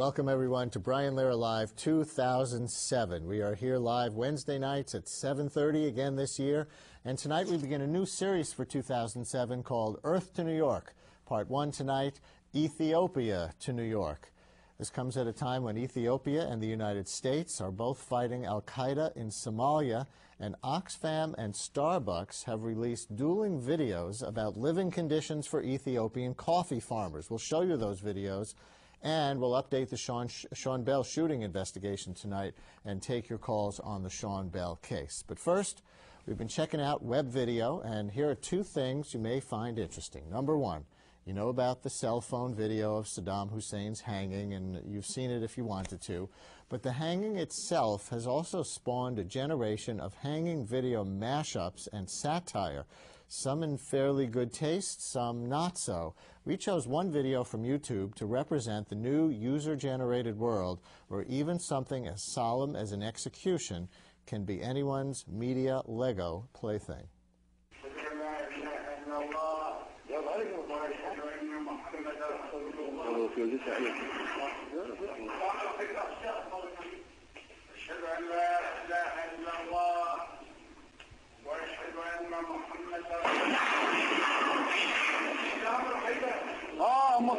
Welcome everyone to Brian Lehrer Live 2007. We are here live Wednesday nights at 7:30 again this year, and tonight we begin a new series for 2007 called Earth to New York. Part 1 tonight, Ethiopia to New York. This comes at a time when Ethiopia and the United States are both fighting Al Qaeda in Somalia, and Oxfam and Starbucks have released dueling videos about living conditions for Ethiopian coffee farmers. We'll show you those videos and we'll update the Sean, Sean Bell shooting investigation tonight and take your calls on the Sean Bell case. But first, we've been checking out web video, and here are two things you may find interesting. Number one, you know about the cell phone video of Saddam Hussein's hanging, and you've seen it if you wanted to. But the hanging itself has also spawned a generation of hanging video mashups and satire some in fairly good taste, some not so. We chose one video from YouTube to represent the new user-generated world where even something as solemn as an execution can be anyone's media Lego plaything.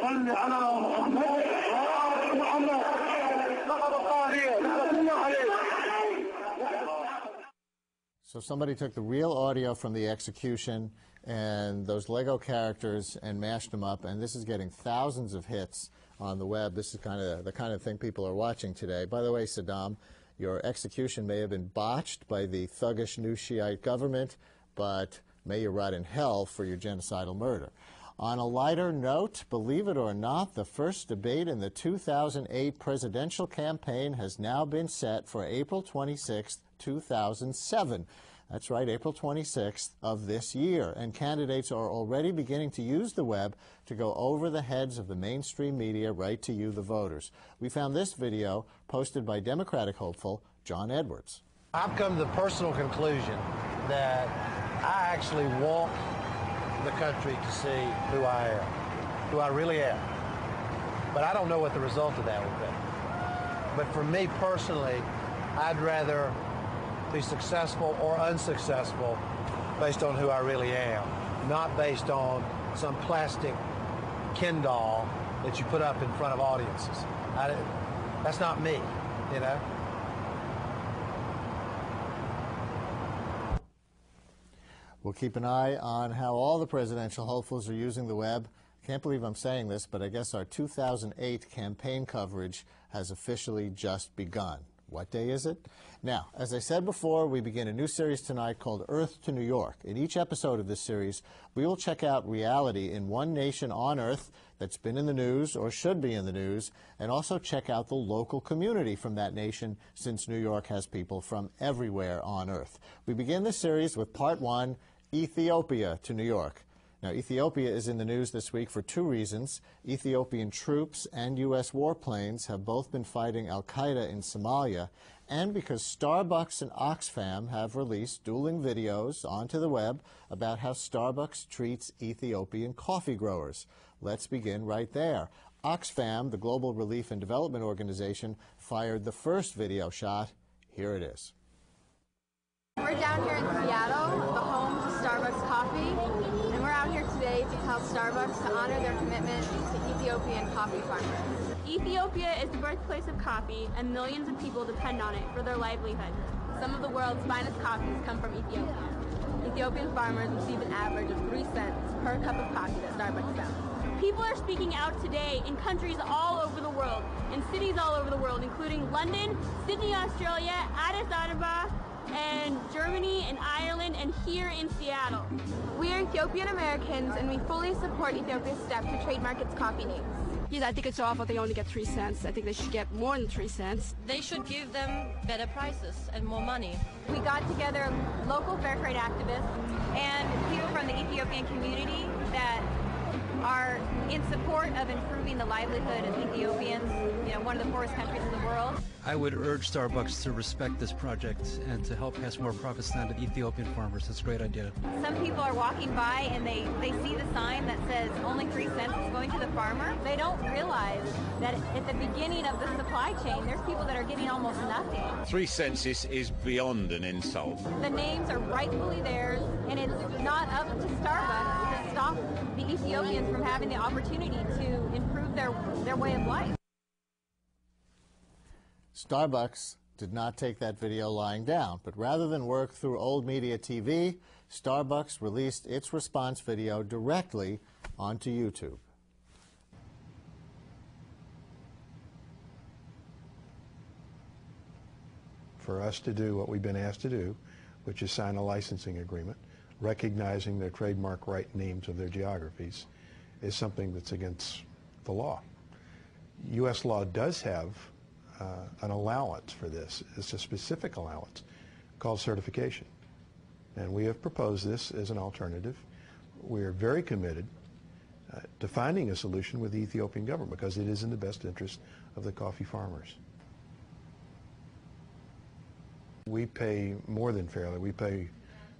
صل على محمد وعلى محمد لقد الطاغية So somebody took the real audio from the execution and those Lego characters and mashed them up, and this is getting thousands of hits on the web. This is kind of the kind of thing people are watching today. By the way, Saddam, your execution may have been botched by the thuggish new Shiite government, but may you rot in hell for your genocidal murder. On a lighter note, believe it or not, the first debate in the 2008 presidential campaign has now been set for April 26, 2007. That's right, April 26th of this year. And candidates are already beginning to use the web to go over the heads of the mainstream media right to you, the voters. We found this video posted by Democratic hopeful John Edwards. I've come to the personal conclusion that I actually walk the country to see who I am, who I really am. But I don't know what the result of that will be. But for me personally, I'd rather be successful or unsuccessful based on who I really am, not based on some plastic Ken doll that you put up in front of audiences. I, that's not me, you know. We'll keep an eye on how all the presidential hopefuls are using the web. I can't believe I'm saying this, but I guess our 2008 campaign coverage has officially just begun. What day is it? Now, as I said before, we begin a new series tonight called Earth to New York. In each episode of this series, we will check out reality in one nation on Earth that's been in the news or should be in the news, and also check out the local community from that nation since New York has people from everywhere on Earth. We begin this series with part one, Ethiopia to New York. Now, Ethiopia is in the news this week for two reasons. Ethiopian troops and U.S. warplanes have both been fighting Al Qaeda in Somalia, and because Starbucks and Oxfam have released dueling videos onto the web about how Starbucks treats Ethiopian coffee growers. Let's begin right there. Oxfam, the Global Relief and Development Organization, fired the first video shot. Here it is. We're down here in Seattle, the home to Starbucks Coffee and we're out here today to tell Starbucks to honor their commitment to Ethiopian coffee farmers. Ethiopia is the birthplace of coffee, and millions of people depend on it for their livelihood. Some of the world's finest coffees come from Ethiopia. Ethiopian farmers receive an average of 3 cents per cup of coffee that Starbucks sells. People are speaking out today in countries all over the world, in cities all over the world, including London, Sydney, Australia, Addis Ababa, and Germany and Ireland and here in Seattle. We are Ethiopian Americans and we fully support Ethiopia's step to trademark its coffee names. Yes, I think it's awful they only get three cents. I think they should get more than three cents. They should give them better prices and more money. We got together local fair trade activists and people from the Ethiopian community that are in support of improving the livelihood of Ethiopians. You know, one of the poorest countries in the world. I would urge Starbucks to respect this project and to help pass more profits down to Ethiopian farmers. It's a great idea. Some people are walking by and they, they see the sign that says only three cents is going to the farmer. They don't realize that at the beginning of the supply chain, there's people that are getting almost nothing. Three cents is, is beyond an insult. The names are rightfully theirs, and it's not up to Starbucks to stop the Ethiopians from having the opportunity to improve their, their way of life. Starbucks did not take that video lying down, but rather than work through old media TV, Starbucks released its response video directly onto YouTube. For us to do what we've been asked to do, which is sign a licensing agreement, recognizing their trademark right names of their geographies, is something that's against the law. U.S. law does have uh, an allowance for this. It's a specific allowance called certification. And we have proposed this as an alternative. We are very committed uh, to finding a solution with the Ethiopian government because it is in the best interest of the coffee farmers. We pay more than fairly. We pay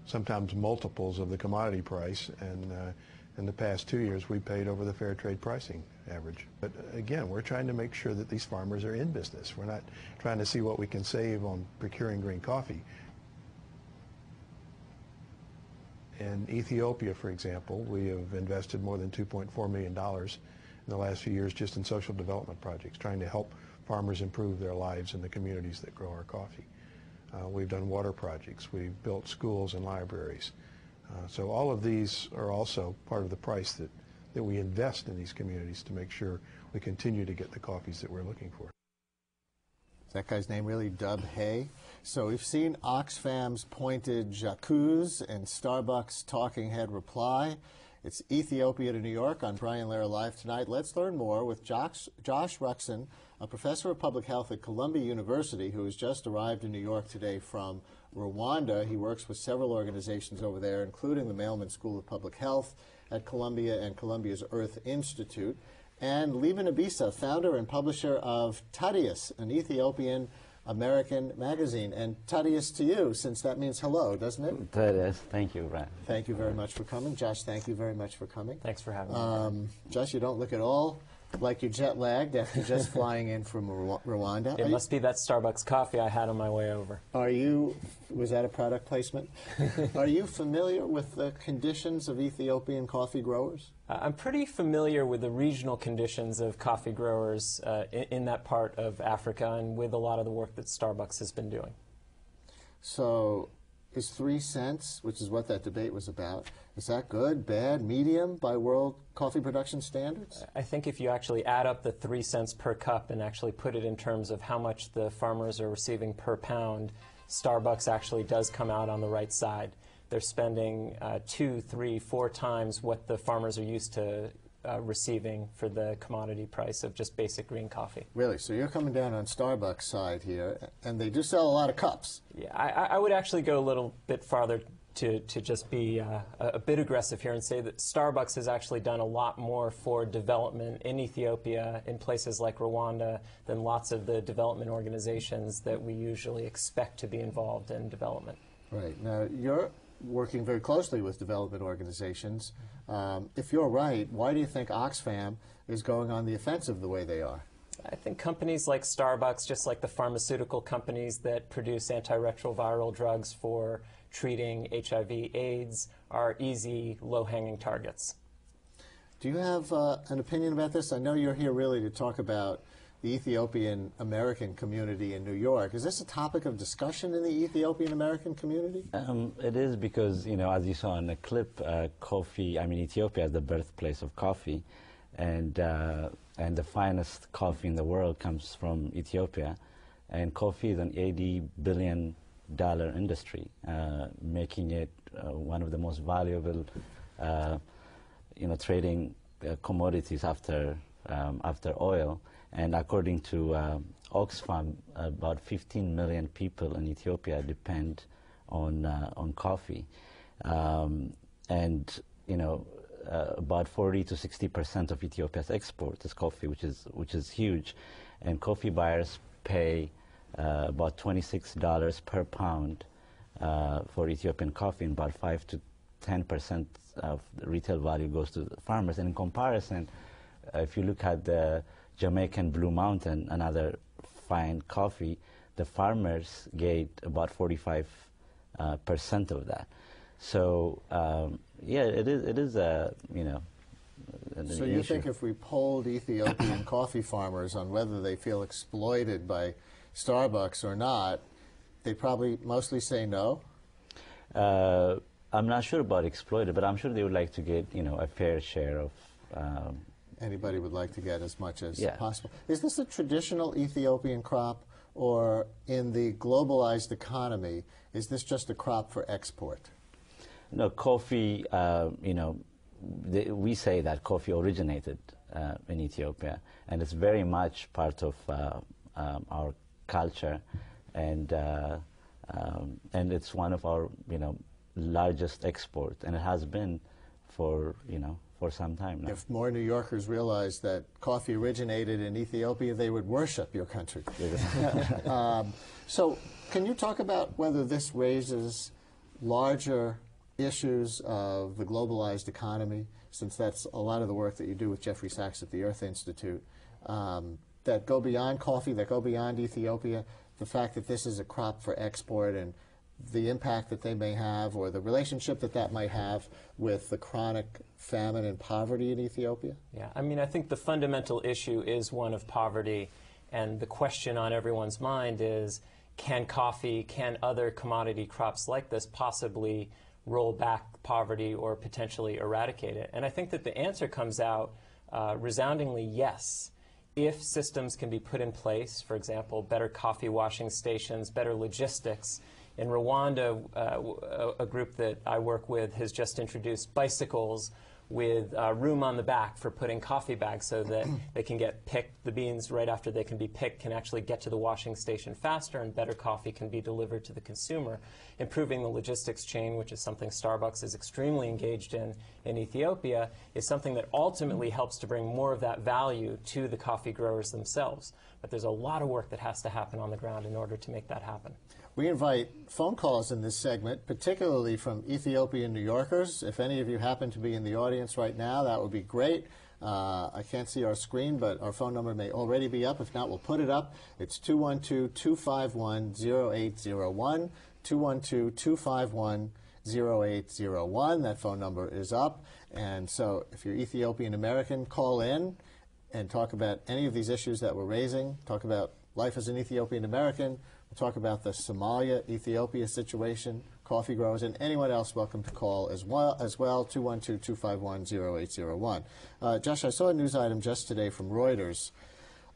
sometimes multiples of the commodity price, and uh, in the past two years, we paid over the fair trade pricing average. But again, we're trying to make sure that these farmers are in business. We're not trying to see what we can save on procuring green coffee. In Ethiopia, for example, we have invested more than $2.4 million in the last few years just in social development projects, trying to help farmers improve their lives in the communities that grow our coffee. Uh, we've done water projects. We've built schools and libraries. Uh, so all of these are also part of the price that, that we invest in these communities to make sure we continue to get the coffees that we're looking for. Is that guy's name really Dub Hay? So we've seen Oxfam's pointed J'accuse and Starbucks talking head reply. It's Ethiopia to New York on Brian Lehrer Live tonight. Let's learn more with Josh, Josh Ruxin, a professor of public health at Columbia University who has just arrived in New York today from Rwanda. He works with several organizations over there, including the Mailman School of Public Health at Columbia and Columbia's Earth Institute. And Liben Eabisa, founder and publisher of Tadias, an Ethiopian American magazine. And Tadias to you, since that means hello, doesn't it? Tadias, thank you, Brian. Thank you very much for coming. Josh, thank you very much for coming. Thanks for having um, me. Josh, you don't look at all like you're jet lagged after just flying in from Rwanda. It Are must you, be that Starbucks coffee I had on my way over. Are you, was that a product placement? Are you familiar with the conditions of Ethiopian coffee growers? I'm pretty familiar with the regional conditions of coffee growers uh, in, in that part of Africa and with a lot of the work that Starbucks has been doing. So, is three cents, which is what that debate was about, is that good, bad, medium by world coffee production standards? I think if you actually add up the three cents per cup and actually put it in terms of how much the farmers are receiving per pound, Starbucks actually does come out on the right side. They're spending uh, two, three, four times what the farmers are used to uh, receiving for the commodity price of just basic green coffee. Really? So you're coming down on Starbucks side here, and they do sell a lot of cups. Yeah, I, I would actually go a little bit farther to, to just be uh, a bit aggressive here and say that Starbucks has actually done a lot more for development in Ethiopia, in places like Rwanda, than lots of the development organizations that we usually expect to be involved in development. Right. Now, you're working very closely with development organizations. Um, if you're right, why do you think Oxfam is going on the offensive the way they are? I think companies like Starbucks, just like the pharmaceutical companies that produce antiretroviral drugs for treating HIV AIDS, are easy, low-hanging targets. Do you have uh, an opinion about this? I know you're here really to talk about the Ethiopian American community in New York. Is this a topic of discussion in the Ethiopian American community? Um, it is because, you know, as you saw in the clip, uh, coffee, I mean, Ethiopia is the birthplace of coffee, and, uh, and the finest coffee in the world comes from Ethiopia. And coffee is an 80 billion dollar industry, uh, making it uh, one of the most valuable, uh, you know, trading uh, commodities after, um, after oil. And according to uh, Oxfam, about 15 million people in Ethiopia depend on uh, on coffee, um, and you know uh, about 40 to 60 percent of Ethiopia's export is coffee, which is which is huge. and coffee buyers pay uh, about $26 per pound uh, for Ethiopian coffee, and about 5 to 10 percent of the retail value goes to the farmers. And in comparison, uh, if you look at the Jamaican Blue Mountain, another fine coffee, the farmers get about 45 uh, percent of that. So um, yeah, it is. It is a you know. So you issue. think if we polled Ethiopian coffee farmers on whether they feel exploited by Starbucks or not, they'd probably mostly say no? Uh, I'm not sure about exploited, but I'm sure they would like to get you know a fair share of. Um, Anybody would like to get as much as Yeah. possible. Is this a traditional Ethiopian crop, or in the globalized economy, is this just a crop for export? no, coffee. Uh, you know, the, we say that coffee originated uh, in Ethiopia, and it's very much part of uh, um, our culture, and uh, um, and it's one of our you know largest export, and it has been for you know for some time now. If more New Yorkers realized that coffee originated in Ethiopia, they would worship your country. um, so, can you talk about whether this raises larger issues of the globalized economy, since that's a lot of the work that you do with Jeffrey Sachs at the Earth Institute, um, that go beyond coffee, that go beyond Ethiopia, the fact that this is a crop for export and the impact that they may have or the relationship that that might have with the chronic famine and poverty in Ethiopia? Yeah, I mean, I think the fundamental issue is one of poverty, and the question on everyone's mind is can coffee, can other commodity crops like this possibly roll back poverty or potentially eradicate it? And I think that the answer comes out uh, resoundingly yes. If systems can be put in place, for example, better coffee washing stations, better logistics, in Rwanda, uh, a group that I work with has just introduced bicycles with uh, room on the back for putting coffee bags so that they can get picked. The beans, right after they can be picked, can actually get to the washing station faster and better coffee can be delivered to the consumer. Improving the logistics chain, which is something Starbucks is extremely engaged in in Ethiopia, is something that ultimately helps to bring more of that value to the coffee growers themselves. But there's a lot of work that has to happen on the ground in order to make that happen. We invite phone calls in this segment, particularly from Ethiopian New Yorkers. If any of you happen to be in the audience right now, that would be great. Uh, I can't see our screen, but our phone number may already be up. If not, we'll put it up. It's 212 251 0801. 212 251 0801. That phone number is up. And so if you're Ethiopian American, call in and talk about any of these issues that we're raising. Talk about life as an Ethiopian American. Talk about the Somalia Ethiopia situation, coffee growers, and anyone else welcome to call as well. As well, 212-251-0801. Uh, Josh, I saw a news item just today from Reuters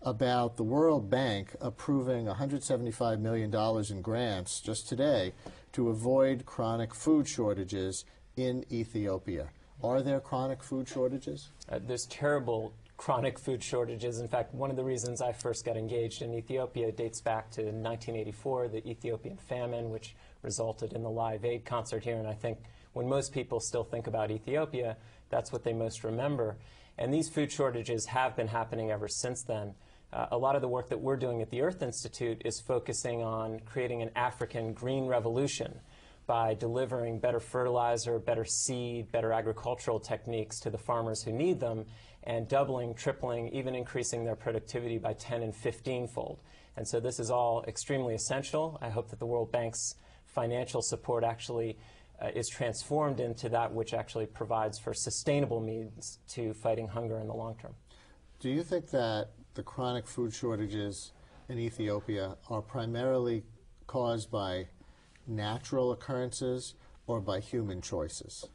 about the World Bank approving $175 million in grants just today to avoid chronic food shortages in Ethiopia. Are there chronic food shortages? Uh, there's terrible chronic food shortages. In fact, one of the reasons I first got engaged in Ethiopia dates back to 1984, the Ethiopian famine, which resulted in the Live Aid concert here. And I think when most people still think about Ethiopia, that's what they most remember. And these food shortages have been happening ever since then. Uh, a lot of the work that we're doing at the Earth Institute is focusing on creating an African green revolution by delivering better fertilizer, better seed, better agricultural techniques to the farmers who need them, and doubling, tripling, even increasing their productivity by 10 and 15 fold. And so this is all extremely essential. I hope that the World Bank's financial support actually uh, is transformed into that which actually provides for sustainable means to fighting hunger in the long term. Do you think that the chronic food shortages in Ethiopia are primarily caused by natural occurrences or by human choices?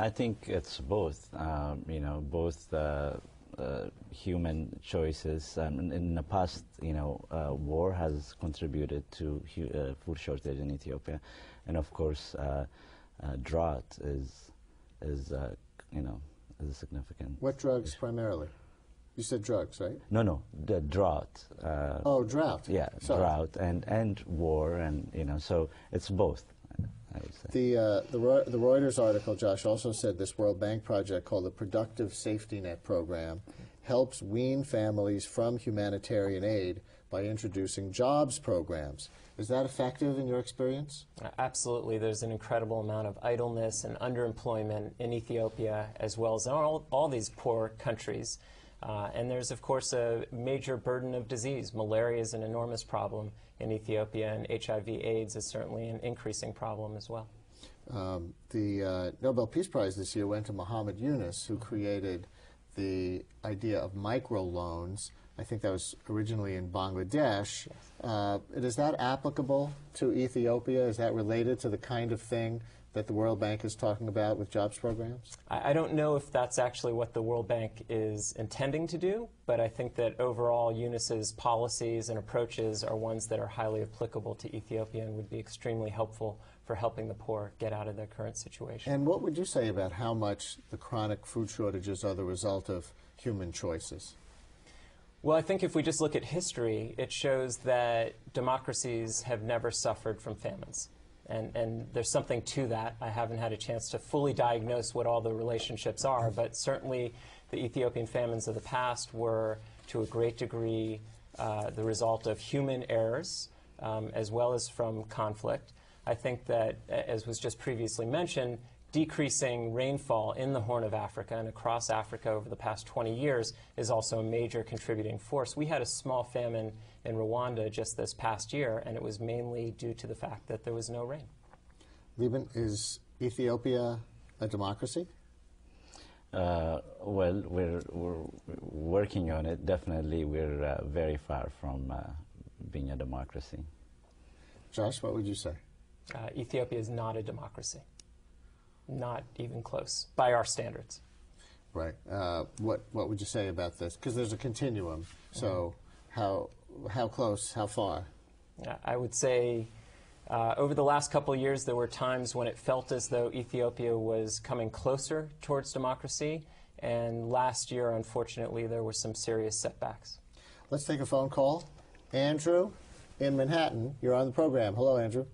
I think it's both. Um, you know, both uh, uh, human choices. Um, in, in the past, you know, uh, war has contributed to hu- uh, food shortage in Ethiopia, and of course, uh, uh, drought is is uh, you know is significant. What drugs primarily? You said drugs, right? No, no, the drought. Uh, Oh, drought. Yeah, Sorry. drought and and war, and you know, so it's both. I would say. The, uh, the, Reu- the Reuters article, Josh, also said this World Bank project called the Productive Safety Net Program helps wean families from humanitarian aid by introducing jobs programs. Is that effective in your experience? Absolutely. There's an incredible amount of idleness and underemployment in Ethiopia, as well as in all, all these poor countries. Uh, and there's, of course, a major burden of disease. Malaria is an enormous problem in Ethiopia, and HIV AIDS is certainly an increasing problem as well. Um, the uh, Nobel Peace Prize this year went to Muhammad Yunus, who created the idea of microloans. I think that was originally in Bangladesh. Uh, is that applicable to Ethiopia? Is that related to the kind of thing that the World Bank is talking about with jobs programs? I, I don't know if that's actually what the World Bank is intending to do, but I think that overall Yunus's policies and approaches are ones that are highly applicable to Ethiopia and would be extremely helpful for helping the poor get out of their current situation. And what would you say about how much the chronic food shortages are the result of human choices? Well, I think if we just look at history, it shows that democracies have never suffered from famines. And, and there's something to that. I haven't had a chance to fully diagnose what all the relationships are, but certainly the Ethiopian famines of the past were, to a great degree, uh, the result of human errors um, as well as from conflict. I think that, as was just previously mentioned, decreasing rainfall in the Horn of Africa and across Africa over the past 20 years is also a major contributing force. We had a small famine in Rwanda just this past year, and it was mainly due to the fact that there was no rain. Liben, is Ethiopia a democracy? Uh, well, we're, we're working on it. Definitely, we're uh, very far from uh, being a democracy. Josh, what would you say? Uh, Ethiopia is not a democracy. Not even close by our standards. Right. Uh, what What would you say about this? Because there's a continuum. So, mm-hmm. how how close? How far? I would say. Uh, over the last couple of years, there were times when it felt as though Ethiopia was coming closer towards democracy, and last year, unfortunately, there were some serious setbacks. Let's take a phone call. Andrew in Manhattan, you're on the program. Hello, Andrew.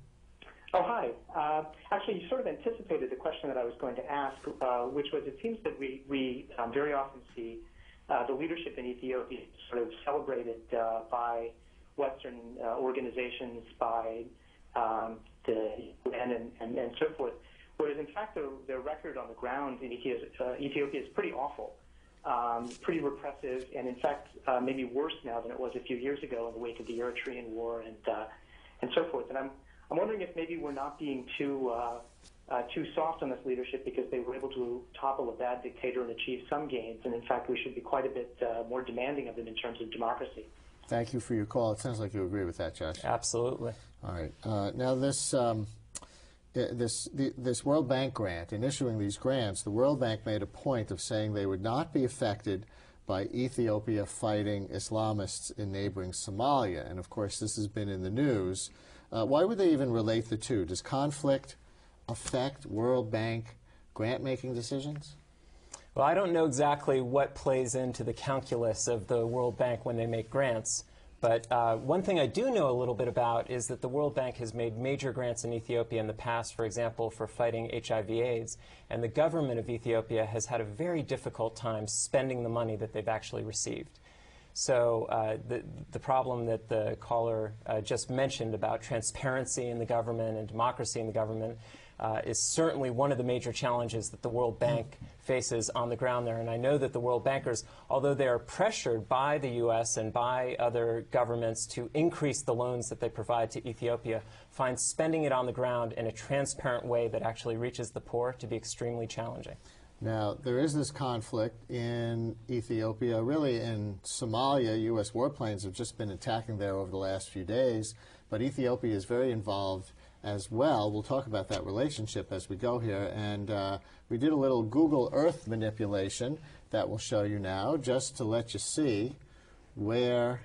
Oh, hi. Uh, actually, you sort of anticipated the question that I was going to ask, uh, which was it seems that we, we um, very often see uh, the leadership in Ethiopia sort of celebrated uh, by Western uh, organizations, by um, the UN, and, and, and, so forth. Whereas, in fact, their, their record on the ground in Ethiopia, uh, Ethiopia is pretty awful, um, pretty repressive, and in fact, maybe worse now than it was a few years ago in the wake of the Eritrean War and and so forth. And I'm I'm wondering if maybe we're not being too uh, uh, too soft on this leadership because they were able to topple a bad dictator and achieve some gains, and in fact, we should be quite a bit uh, more demanding of them in terms of democracy. Thank you for your call. It sounds like you agree with that, Josh. Absolutely. All right. Uh, now this. Um, this, the, this World Bank grant, in issuing these grants, the World Bank made a point of saying they would not be affected by Ethiopia fighting Islamists in neighboring Somalia. And of course, this has been in the news. Uh, why would they even relate the two? Does conflict affect World Bank grant making decisions? Well, I don't know exactly what plays into the calculus of the World Bank when they make grants. But uh, one thing I do know a little bit about is that the World Bank has made major grants in Ethiopia in the past, for example, for fighting HIV/AIDS, and the government of Ethiopia has had a very difficult time spending the money that they've actually received. So uh, the, the problem that the caller uh, just mentioned about transparency in the government and democracy in the government uh, is certainly one of the major challenges that the World Bank faces on the ground there. And I know that the World Bankers, although they are pressured by the U.S. and by other governments to increase the loans that they provide to Ethiopia, find spending it on the ground in a transparent way that actually reaches the poor to be extremely challenging. Now, there is this conflict in Ethiopia, really in Somalia. U.S. warplanes have just been attacking there over the last few days, but Ethiopia is very involved as well. We'll talk about that relationship as we go here. And uh, we did a little Google Earth manipulation that we'll show you now, just to let you see where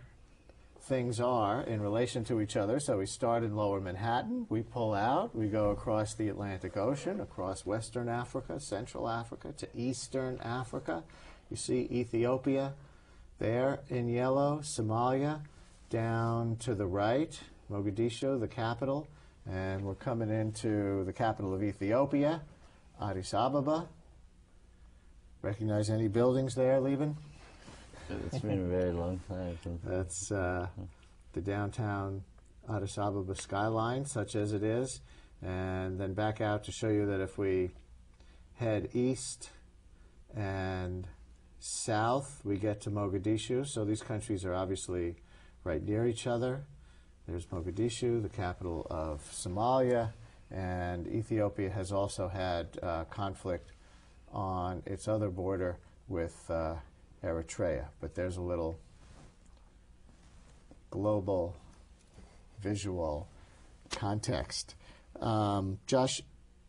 things are in relation to each other. So we start in lower Manhattan, we pull out, we go across the Atlantic Ocean, across Western Africa, Central Africa, to Eastern Africa. You see Ethiopia there in yellow, Somalia down to the right, Mogadishu, the capital, and we're coming into the capital of Ethiopia, Addis Ababa. Recognize any buildings there, Liben? It's been a very long time. since- That's uh, the downtown Addis Ababa skyline, such as it is. And then back out to show you that if we head east and south, we get to Mogadishu. So these countries are obviously right near each other. There's Mogadishu, the capital of Somalia, and Ethiopia has also had uh, conflict on its other border with uh, Eritrea. But there's a little global visual context. Um, Josh,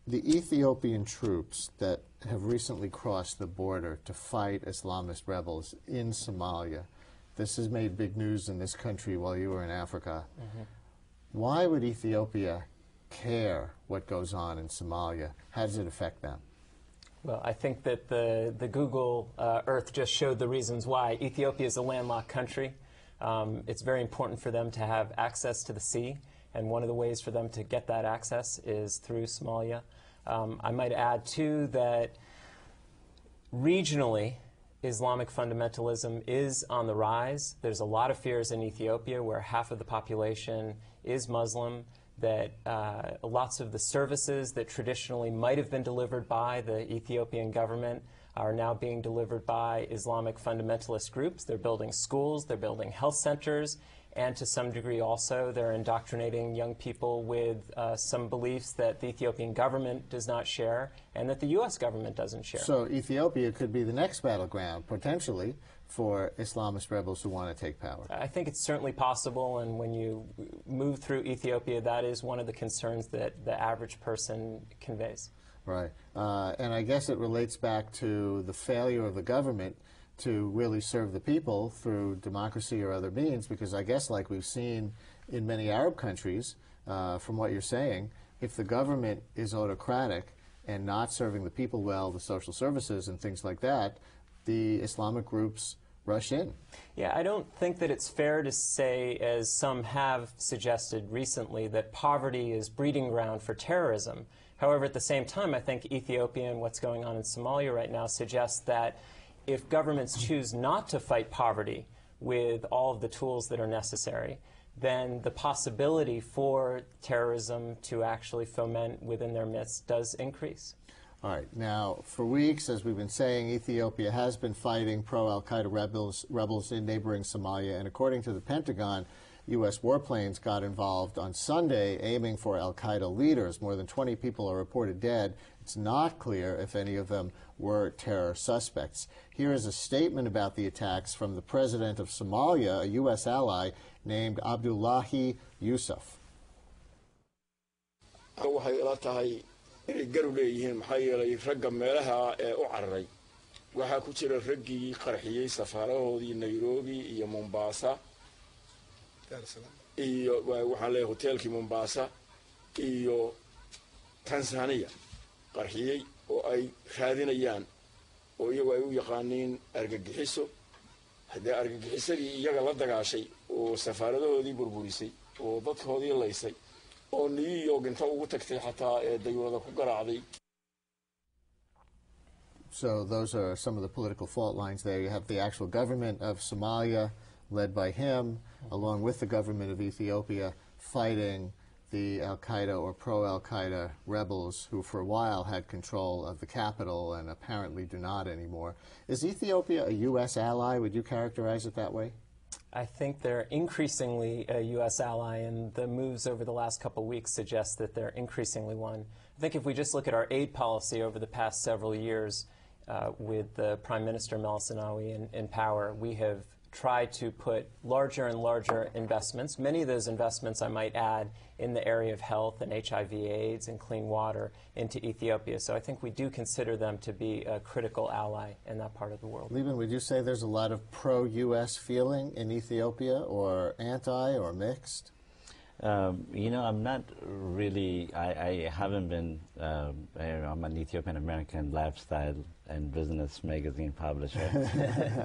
the Ethiopian troops that have recently crossed the border to fight Islamist rebels in Somalia, this has made big news in this country while you were in Africa. Why would Ethiopia care what goes on in Somalia? How does it affect them? Well, I think that the, the Google uh, Earth just showed the reasons why. Ethiopia is a landlocked country. Um, it's very important for them to have access to the sea, and one of the ways for them to get that access is through Somalia. Um, I might add, too, that regionally, Islamic fundamentalism is on the rise. There's a lot of fears in Ethiopia where half of the population is Muslim, that uh, lots of the services that traditionally might have been delivered by the Ethiopian government are now being delivered by Islamic fundamentalist groups. They're building schools, they're building health centers, and to some degree also they're indoctrinating young people with uh, some beliefs that the Ethiopian government does not share and that the U.S. government doesn't share. So Ethiopia could be the next battleground, potentially, for Islamist rebels who want to take power. I think it's certainly possible, and when you move through Ethiopia, that is one of the concerns that the average person conveys. Right. Uh, and I guess it relates back to the failure of the government to really serve the people through democracy or other means, because I guess, like we've seen in many Arab countries, uh, from what you're saying, if the government is autocratic and not serving the people well, the social services and things like that, the Islamic groups rush in. Yeah, I don't think that it's fair to say, as some have suggested recently, that poverty is breeding ground for terrorism. However, at the same time, I think Ethiopia and what's going on in Somalia right now suggests that if governments choose not to fight poverty with all of the tools that are necessary, then the possibility for terrorism to actually foment within their midst does increase. All right. Now, for weeks, as we've been saying, Ethiopia has been fighting pro Al Qaeda rebels, rebels in neighboring Somalia. And according to the Pentagon, U.S. warplanes got involved on Sunday aiming for Al Qaeda leaders. More than 20 people are reported dead. It's not clear if any of them were terror suspects. Here is a statement about the attacks from the president of Somalia, a U.S. ally named Abdullahi Yusuf. Inay garu leeyihiin maxaa yeelay ragga meelaha ee u cararay waxaa ku jira raggii qarxiyey safaarahoodii nairobi iyo mombasa. Iyo waxaan leeyahay hoteelkii mombasa iyo tanzania qarxiyey oo ay raadinayaan oo iyagu ay u yaqaaniin argagixiso. Haddee argagixisadii iyaga la dagaashay oo safaaradahoodii burburisay oo dadkoodii laysay oo new york inta ugu tagtay xataa ee dayuurada ku garaacday So those are some of the political fault lines there. You have the actual government of Somalia, led by him, along with the government of Ethiopia, fighting the Al Qaeda or pro Al Qaeda rebels who, for a while, had control of the capital and apparently do not anymore. Is Ethiopia a U.S. ally? Would you characterize it that way? I think they're increasingly a U.S. ally, and the moves over the last couple weeks suggest that they're increasingly one. I think if we just look at our aid policy over the past several years, uh, with the Prime Minister Meles in, in power, we have tried to put larger and larger investments, many of those investments, I might add, in the area of health and HIV AIDS and clean water into Ethiopia. So I think we do consider them to be a critical ally in that part of the world. Liben, would you say there's a lot of pro U.S. feeling in Ethiopia, or anti, or mixed? Um, you know, I'm not really, I, I haven't been, um, I'm an Ethiopian American lifestyle and business magazine publisher.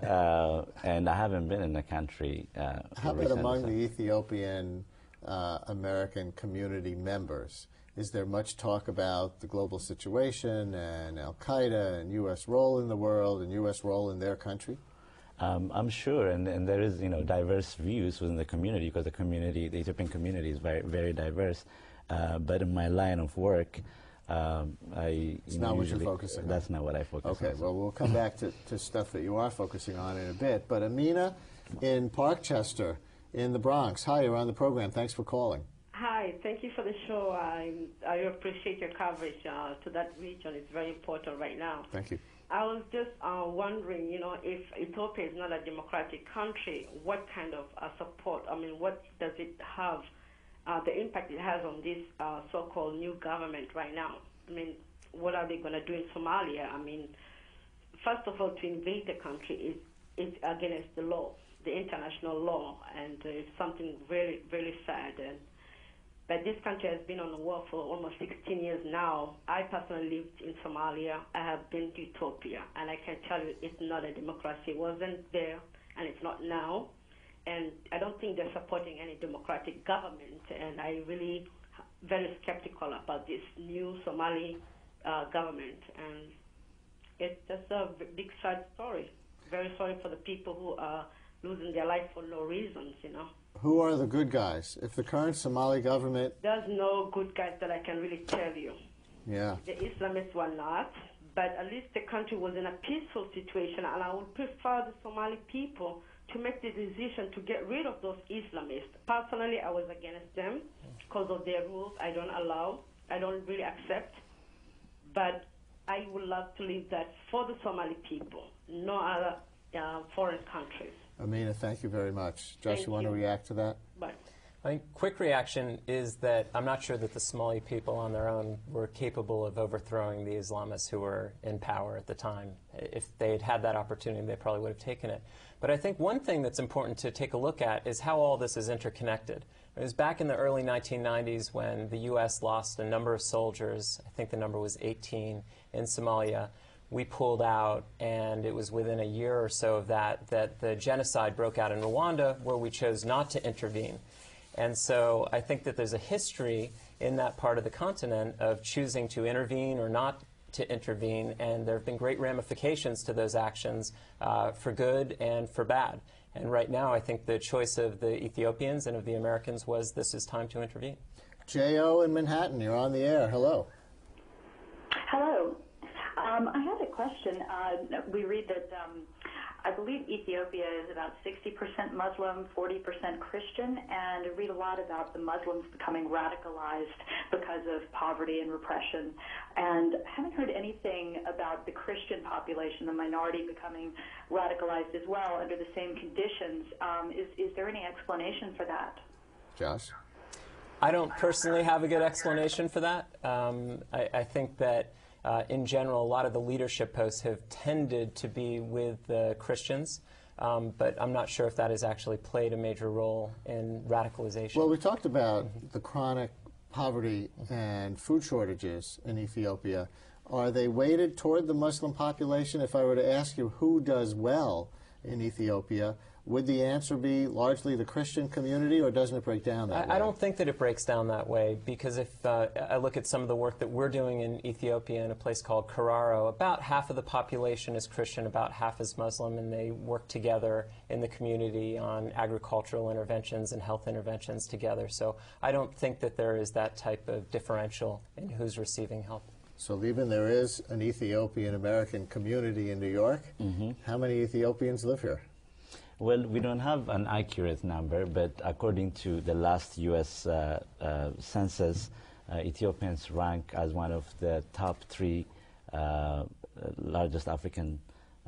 uh, and I haven't been in the country. Uh, How about among the Ethiopian uh, American community members? Is there much talk about the global situation and Al Qaeda and U.S. role in the world and U.S. role in their country? Um, I'm sure, and, and there is you know diverse views within the community because the community, the Ethiopian community, is very very diverse. Uh, but in my line of work, um, I It's not know, what you're usually- focusing on. That's not what I focus Okay, on. Okay, well, we'll come back to, to stuff that you are focusing on in a bit. But Amina in Parkchester in the Bronx. Hi, you're on the program. Thanks for calling. Hi, thank you for the show. I I appreciate your coverage uh, to that region. It's very important right now. Thank you. I was just uh, wondering, you know, if Ethiopia is not a democratic country, what kind of uh, support? I mean, what does it have? Uh, the impact it has on this uh, so-called new government right now. I mean, what are they going to do in Somalia? I mean, first of all, to invade the country is is against the law, the international law, and uh, it's something very very sad. And but this country has been on the war for almost 16 years now. I personally lived in Somalia. I have been to Ethiopia, and I can tell you it's not a democracy. It wasn't there, and it's not now. And I don't think they're supporting any democratic government. And I really very skeptical about this new Somali uh, government. And it's just a big sad story. Very sorry for the people who are losing their life for no reasons, you know. Who are the good guys? If the current Somali government, There's no good guys that I can really tell you. yeah, The Islamists were not, but at least the country was in a peaceful situation, and I would prefer the Somali people to make the decision to get rid of those Islamists. Personally, I was against them because of their rules. I don't allow, I don't really accept, but I would love to leave that for the Somali people, no other uh, foreign countries. Amina, thank you very much. Josh, Thank you want to react to that? But I quick reaction is that I'm not sure that the Somali people on their own were capable of overthrowing the Islamists who were in power at the time. If they had had that opportunity, they probably would have taken it. But I think one thing that's important to take a look at is how all this is interconnected. It was back in the early 1990s when the U.S. lost a number of soldiers. I think the number was 18 in Somalia. We pulled out, and it was within a year or so of that that the genocide broke out in Rwanda, where we chose not to intervene. And so I think that there's a history in that part of the continent of choosing to intervene or not to intervene, and there have been great ramifications to those actions uh, for good and for bad. And right now, I think the choice of the Ethiopians and of the Americans was this is time to intervene. J.O. in Manhattan, you're on the air. Hello. Hello. Um, I had a question. Uh, we read that um, I believe Ethiopia is about 60% Muslim, 40% Christian, and I read a lot about the Muslims becoming radicalized because of poverty and repression. And I haven't heard anything about the Christian population, the minority, becoming radicalized as well under the same conditions. Um, is, is there any explanation for that? Josh? I don't personally have a good explanation for that. Um, I, I think that uh, in general, a lot of the leadership posts have tended to be with the Christians, um, but I'm not sure if that has actually played a major role in radicalization. Well, we talked about the chronic poverty and food shortages in Ethiopia. Are they weighted toward the Muslim population? If I were to ask you who does well in Ethiopia, would the answer be largely the Christian community, or doesn't it break down that way? I, I don't think that it breaks down that way because if uh, I look at some of the work that we're doing in Ethiopia in a place called Koraro, about half of the population is Christian, about half is Muslim, and they work together in the community on agricultural interventions and health interventions together. So I don't think that there is that type of differential in who's receiving help. So, Liben, there is an Ethiopian American community in New York. Mm-hmm. How many Ethiopians live here? Well, we don't have an accurate number, but according to the last U.S. Uh, uh, census, uh, Ethiopians rank as one of the top three uh, largest African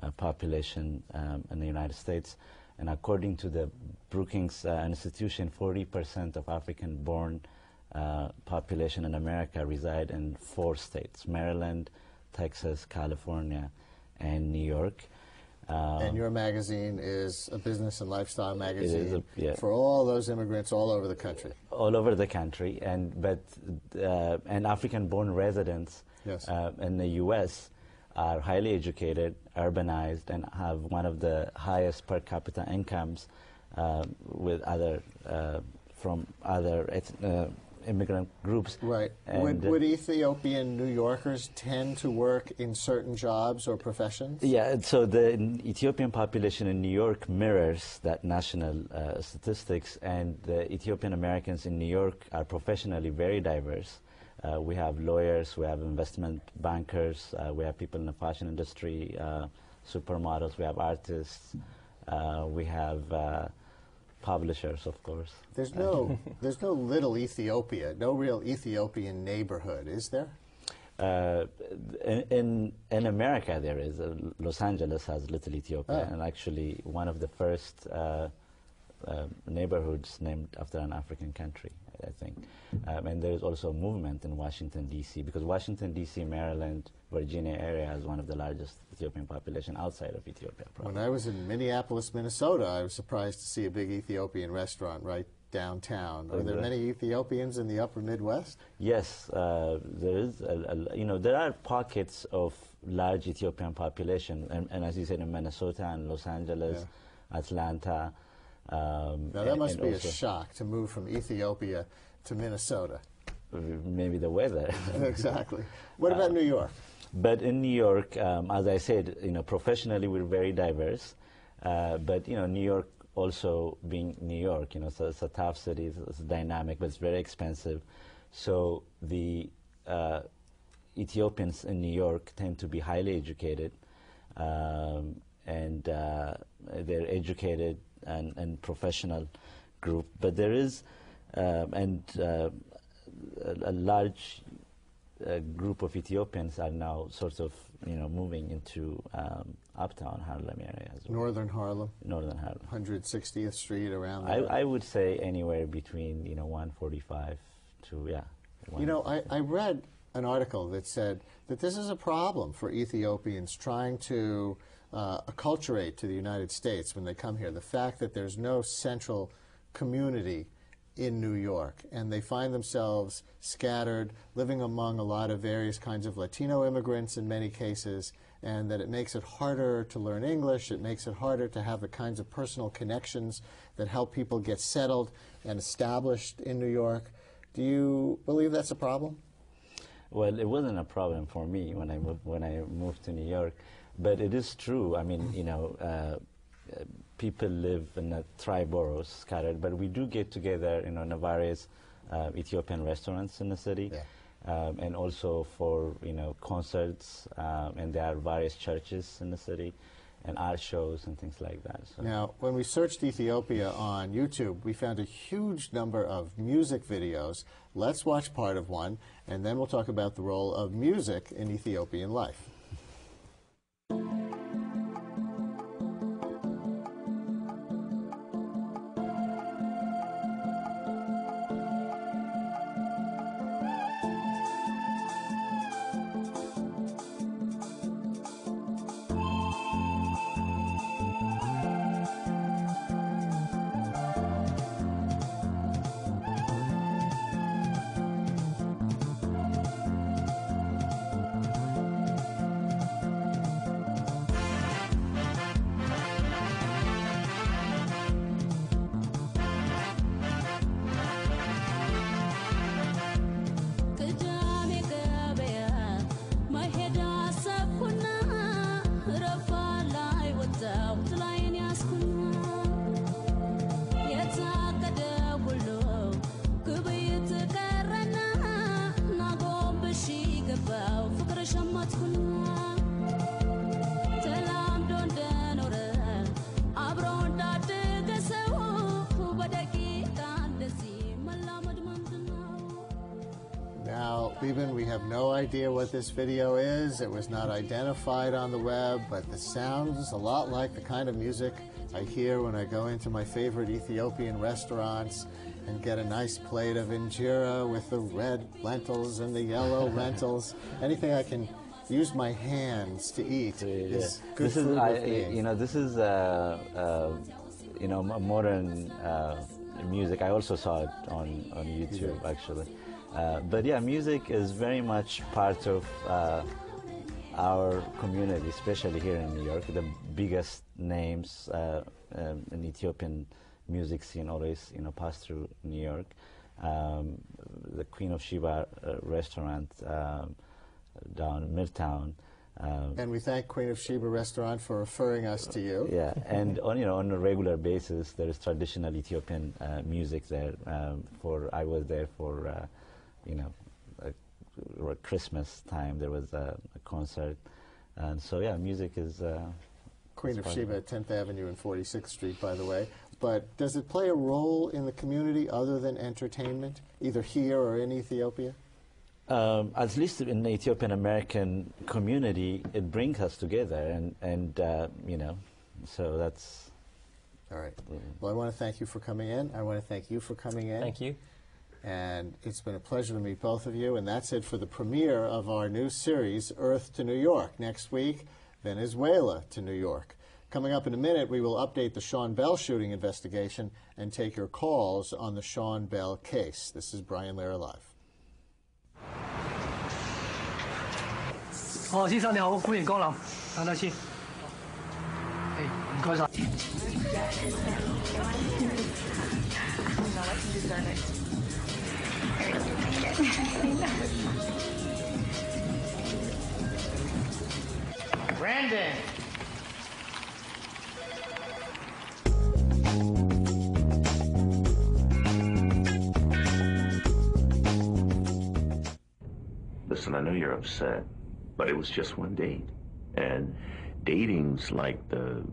uh, population um, in the United States. And according to the Brookings uh, Institution, 40% of African-born population in America reside in four states: Maryland, Texas, California, and New York. Um, and your magazine is a business and lifestyle magazine a- yeah. for all those immigrants all over the country. all over the country, and but uh, and African-born residents Yes. uh, in the U.S. are highly educated, urbanized, and have one of the highest per capita incomes uh, with other uh, from other uh, immigrant groups. Right. And, would, would Ethiopian New Yorkers tend to work in certain jobs or professions? Yeah, so the Ethiopian population in New York mirrors that national uh, statistics, and the Ethiopian Americans in New York are professionally very diverse. Uh, we have lawyers, we have investment bankers, uh, we have people in the fashion industry, uh, supermodels, we have artists, uh, we have uh, publishers, of course. There's no, there's no little Ethiopia, no real Ethiopian neighborhood, is there? Uh, in, in in America, there is uh, Los Angeles has Little Ethiopia, Ah. and actually one of the first uh, uh, neighborhoods named after an African country, I think. Um, and there is also a movement in Washington D.C. because Washington D.C., Maryland, Virginia area has one of the largest Ethiopian population outside of Ethiopia. When I was in Minneapolis, Minnesota, I was surprised to see a big Ethiopian restaurant right downtown. Are there many Ethiopians in the upper Midwest? Yes, uh, there is. A, a, you know, there are pockets of large Ethiopian population, and, and as you said, in Minnesota and Los Angeles, Atlanta. Um, Now, that and- must and be a shock to move from Ethiopia to Minnesota. Maybe the weather. exactly. What about New York? But in New York, um, as I said, you know, professionally we're very diverse. Uh, but you know, New York also being New York, you know, so it's a tough city, it's, it's dynamic, but it's very expensive. So the uh, Ethiopians in New York tend to be highly educated, um, and uh, they're educated and, and professional group. But there is, um, and uh, a, a large uh, group of Ethiopians are now sort of, you know, moving into um, uptown Harlem area as well. Northern Harlem? Northern Harlem. 160th Street around I. I would say anywhere between, you know, 145 to, yeah. You know, I, I read an article that said that this is a problem for Ethiopians trying to uh, acculturate to the United States when they come here. The fact that there's no central community in New York, and they find themselves scattered, living among a lot of various kinds of Latino immigrants in many cases, and that it makes it harder to learn English, it makes it harder to have the kinds of personal connections that help people get settled and established in New York. Do you believe that's a problem? Well, it wasn't a problem for me when I moved when I moved to New York, but it is true. I mean, you know, uh, people live in the tri-boroughs scattered, but we do get together, you know, in various uh, Ethiopian restaurants in the city, um, and also for you know concerts, um, and there are various churches in the city, and art shows and things like that. So. Now, when we searched Ethiopia on YouTube, we found a huge number of music videos. Let's watch part of one, and then we'll talk about the role of music in Ethiopian life. What this video is. It was not identified on the web, but the sounds a lot like the kind of music I hear when I go into my favorite Ethiopian restaurants and get a nice plate of injera with the red lentils and the yellow lentils. Anything I can use my hands to eat is good this is, food I, with me. you know, this is, uh, uh, you know, modern uh, music. I also saw it on, on YouTube, actually. Uh, but yeah, music is very much part of uh, our community, especially here in New York. The biggest names uh, um, in Ethiopian music scene always, you know, pass through New York. um, the Queen of Sheba uh, restaurant um, down Midtown. Um, And we thank Queen of Sheba Restaurant for referring us to you. yeah, and on you know on a regular basis, there is traditional Ethiopian uh, music there. Um, for I was there for uh, you know a, a Christmas time. There was a, a concert, and so yeah, music is. Uh, Queen is of Sheba it. 10th Avenue and 46th Street, by the way. But does it play a role in the community other than entertainment, either here or in Ethiopia? Um, at least in the Ethiopian American community, it brings us together, and and uh, you know, so that's. All right. Well, I want to thank you for coming in. I want to thank you for coming in. Thank you. And it's been a pleasure to meet both of you. And that's it for the premiere of our new series, Earth to New York. Next week, Venezuela to New York. Coming up in a minute, we will update the Sean Bell shooting investigation and take your calls on the Sean Bell case. This is Brian Lehrer Live. 哦，先生你好，欢迎光临，等等先。诶，唔该晒。 Brandon. Listen, I know you're upset, but it was just one date. And dating's like the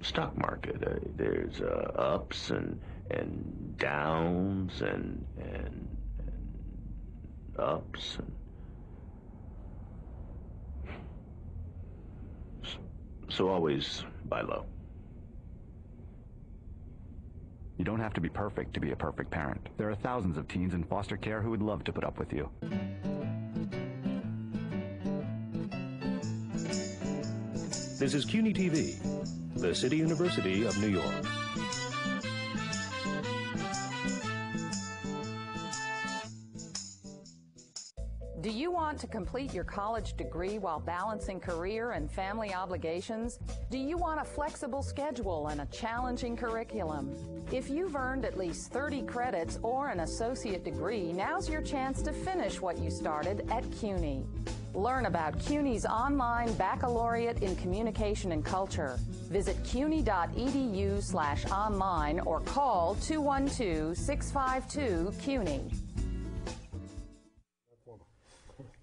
stock market. Uh, there's uh, ups and and downs and, and and ups and so always buy low. You don't have to be perfect to be a perfect parent. There are thousands of teens in foster care who would love to put up with you. This is CUNY TV, the City University of New York. Do you want to complete your college degree while balancing career and family obligations? Do you want a flexible schedule and a challenging curriculum? If you've earned at least 30 credits or an associate degree, now's your chance to finish what you started at CUNY. Learn about CUNY's online baccalaureate in communication and culture. Visit cuny.edu slash online or call 212-652-CUNY.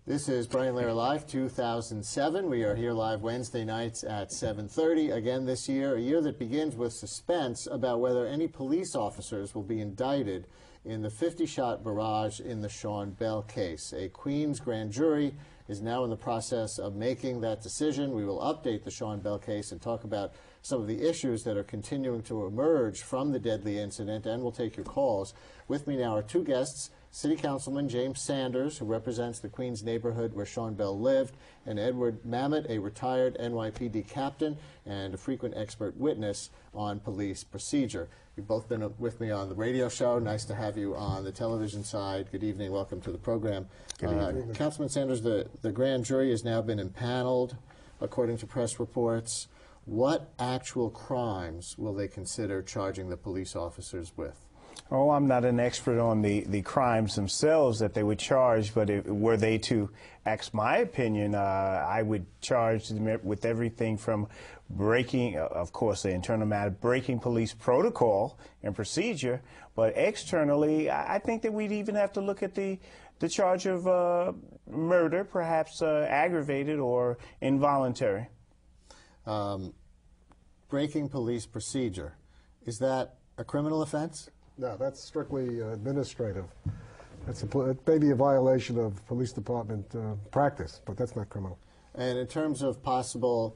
This is Brian Lehrer Live 2007. We are here live Wednesday nights at 7:30 again this year, a year that begins with suspense about whether any police officers will be indicted in the 50-shot barrage in the Sean Bell case. A Queens grand jury is now in the process of making that decision. We will update the Sean Bell case and talk about some of the issues that are continuing to emerge from the deadly incident, and we'll take your calls. With me now are two guests. City Councilman James Sanders, who represents the Queens neighborhood where Sean Bell lived, and Edward Mamet, a retired NYPD captain and a frequent expert witness on police procedure. You've both been with me on the radio show. Nice to have you on the television side. Good evening. Welcome to the program. Good Uh. Councilman Sanders, the, the grand jury has now been impaneled, according to press reports. What actual crimes will they consider charging the police officers with? Oh, I'm not an expert on the, the crimes themselves that they would charge, but if, were they to ask my opinion, uh, I would charge them with everything from breaking, of course, the internal matter, breaking police protocol and procedure, but externally, I, I think that we'd even have to look at the, the charge of uh, murder, perhaps uh, aggravated or involuntary. Um, breaking police procedure, is that a criminal offense? No, that's strictly uh, administrative. That's a, it may be a violation of police department uh, practice, but that's not criminal. And in terms of possible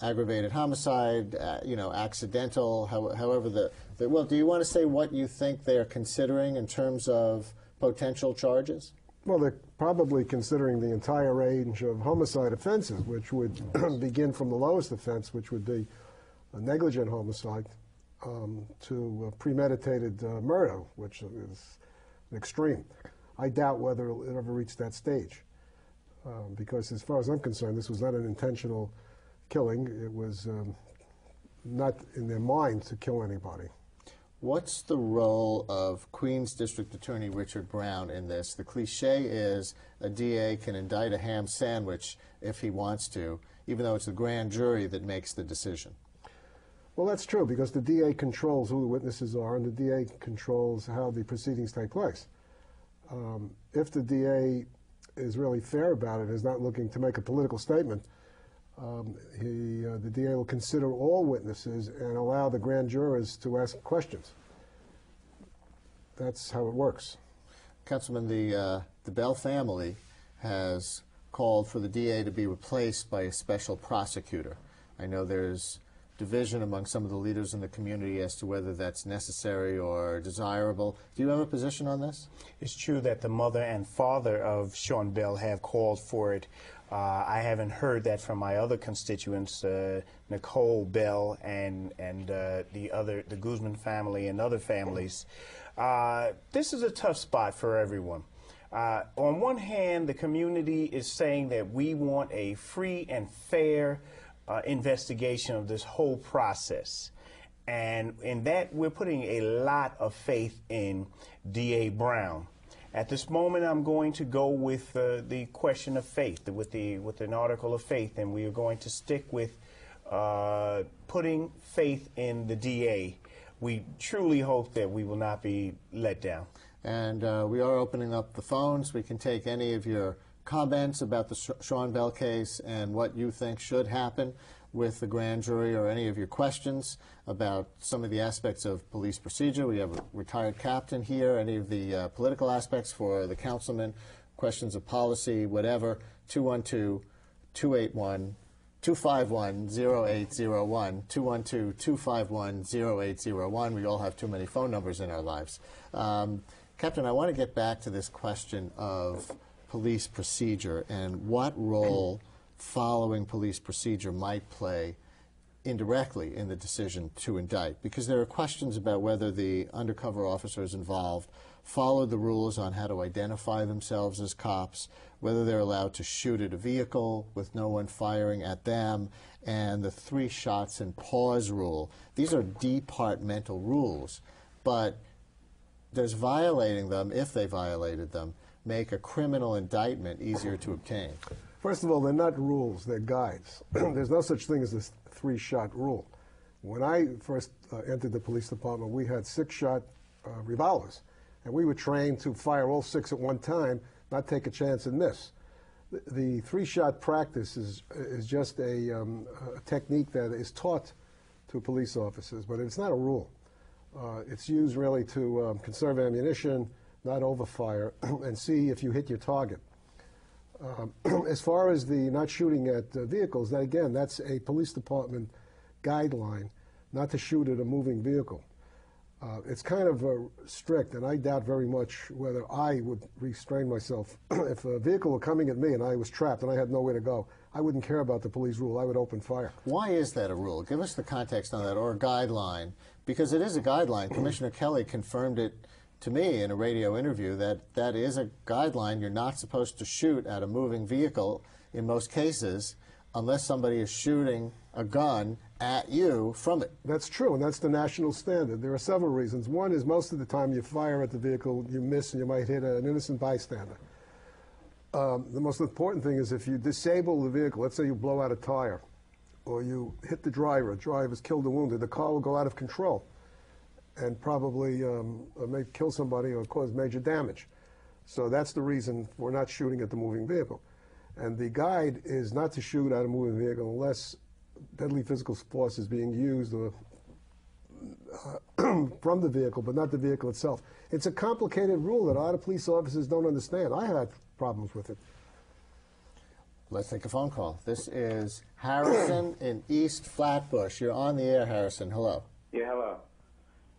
aggravated homicide, uh, you know, accidental, how, however the, the, well, do you want to say what you think they're considering in terms of potential charges? Well, they're probably considering the entire range of homicide offenses, which would begin from the lowest offense, which would be a negligent homicide, um, to uh, premeditated uh, murder, which is an extreme. I doubt whether it'll ever reach that stage, um, because as far as I'm concerned, this was not an intentional killing. It was um, not in their mind to kill anybody. What's the role of Queens District Attorney Richard Brown in this? The cliche is a DA can indict a ham sandwich if he wants to, even though it's the grand jury that makes the decision. Well, that's true because the DA controls who the witnesses are, and the DA controls how the proceedings take place. Um, if the DA is really fair about it, is not looking to make a political statement, um, he, uh, the DA will consider all witnesses and allow the grand jurors to ask questions. That's how it works. Councilman, the, uh, the Bell family has called for the DA to be replaced by a special prosecutor. I know there's division among some of the leaders in the community as to whether that's necessary or desirable. Do you have a position on this? It's true that the mother and father of Sean Bell have called for it. Uh, I haven't heard that from my other constituents, uh, Nicole Bell and and uh, the other the Guzman family and other families. Uh, this is a tough spot for everyone. Uh, on one hand, the community is saying that we want a free and fair uh, investigation of this whole process. And in that, we're putting a lot of faith in D.A. Brown. At this moment, I'm going to go with uh, the question of faith, with the with an article of faith, and we are going to stick with uh, putting faith in the DA. We truly hope that we will not be let down. And uh, we are opening up the phones. We can take any of your comments about the Sean Bell case and what you think should happen with the grand jury or any of your questions about some of the aspects of police procedure. We have a retired captain here, any of the uh, political aspects for the councilman, questions of policy, whatever. 212 281 251 0801. 212 251 0801. We all have too many phone numbers in our lives. Um, Captain, I want to get back to this question of police procedure and what role following police procedure might play indirectly in the decision to indict because there are questions about whether the undercover officers involved followed the rules on how to identify themselves as cops, whether they're allowed to shoot at a vehicle with no one firing at them, and the three shots and pause rule. These are departmental rules, but there's violating them, if they violated them, make a criminal indictment easier to obtain? First of all, they're not rules, they're guides. There's no such thing as a three shot rule. When I first uh, entered the police department, we had six shot uh, revolvers, and we were trained to fire all six at one time, not take a chance and miss. The, three shot practice is, is just a, um, a technique that is taught to police officers, but it's not a rule. Uh, it's used really to um, conserve ammunition, not overfire, and see if you hit your target. Um, as far as the not shooting at uh, vehicles, that again, that's a police department guideline, not to shoot at a moving vehicle. Uh, it's kind of uh, strict, and I doubt very much whether I would restrain myself. if a vehicle were coming at me and I was trapped and I had nowhere to go, I wouldn't care about the police rule. I would open fire. Why is that a rule? Give us the context on that, or a guideline, because it is a guideline. Commissioner Kelly confirmed it to me in a radio interview that that is a guideline. You're not supposed to shoot at a moving vehicle in most cases unless somebody is shooting a gun at you from it. That's true, and that's the national standard. There are several reasons. One is most of the time you fire at the vehicle, you miss, and you might hit an innocent bystander. Um, the most important thing is if you disable the vehicle, let's say you blow out a tire, or you hit the driver, a driver is killed or wounded, the car will go out of control and probably um, uh, may kill somebody or cause major damage. So that's the reason we're not shooting at the moving vehicle. And the guide is not to shoot at a moving vehicle unless deadly physical force is being used or, uh, from the vehicle, but not the vehicle itself. It's a complicated rule that a lot of police officers don't understand. I had problems with it. Let's take a phone call. This is Harrison in East Flatbush. You're on the air, Harrison. Hello. Yeah, hello.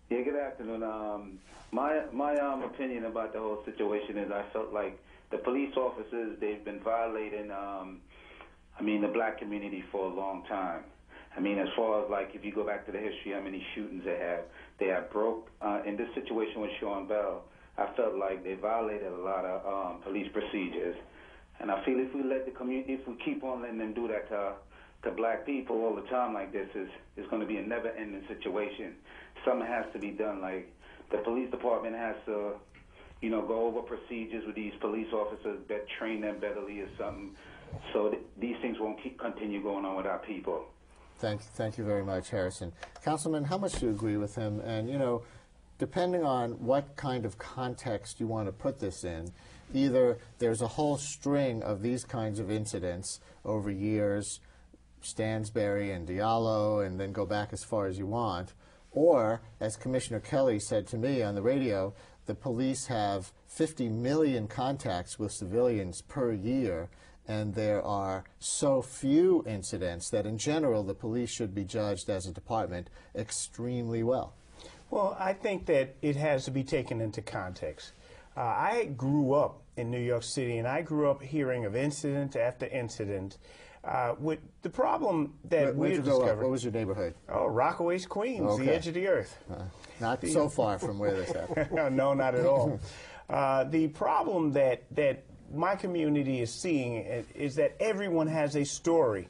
Yeah, good afternoon. Um, my my um, opinion about the whole situation is I felt like the police officers they've been violating. Um, I mean, the black community for a long time. I mean, as far as like if you go back to the history, how many shootings they have, they have broke. Uh, in this situation with Sean Bell, I felt like they violated a lot of um, police procedures, and I feel if we let the community, if we keep on letting them do that to to black people all the time like this is is going to be a never-ending situation. Something has to be done. Like the police department has to, you know, go over procedures with these police officers, that train them betterly or something, so th- these things won't keep continue going on with our people. Thank, thank you very much, Harrison. Councilman, how much do you agree with him? And, you know, depending on what kind of context you want to put this in, either there's a whole string of these kinds of incidents over years, Stansbury and Diallo, and then go back as far as you want, or, as Commissioner Kelly said to me on the radio, the police have 50 million contacts with civilians per year, and there are so few incidents that in general the police should be judged as a department extremely well. Well, I think that it has to be taken into context. Uh, I grew up in New York City, and I grew up hearing of incident after incident. Uh, with the problem that Where- we you grow up? discovered. What was your neighborhood? Oh, Rockaway's Queens, Okay. the edge of the earth. Uh, not The- so far from where this happened. no, not at all. Uh, the problem that that my community is seeing is that everyone has a story